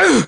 Ugh.